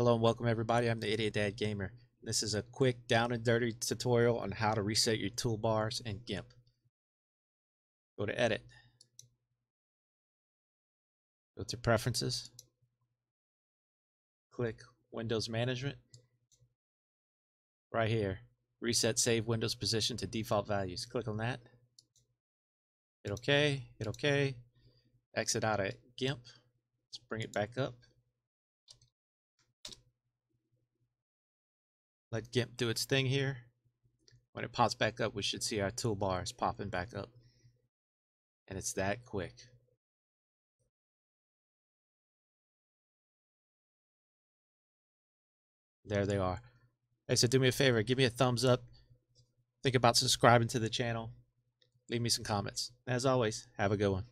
Hello and welcome everybody. I'm the Idiot Dad Gamer. This is a quick down and dirty tutorial on how to reset your toolbars in GIMP. Go to Edit. Go to Preferences. Click Windows Management. Right here. Reset Save Windows Position to Default Values. Click on that. Hit OK. Hit OK. Exit out of GIMP. Let's bring it back up. Let GIMP do its thing here. When it pops back up, we should see our toolbars popping back up. And it's that quick. There they are. Hey, so do me a favor, give me a thumbs up. Think about subscribing to the channel. Leave me some comments. As always, have a good one.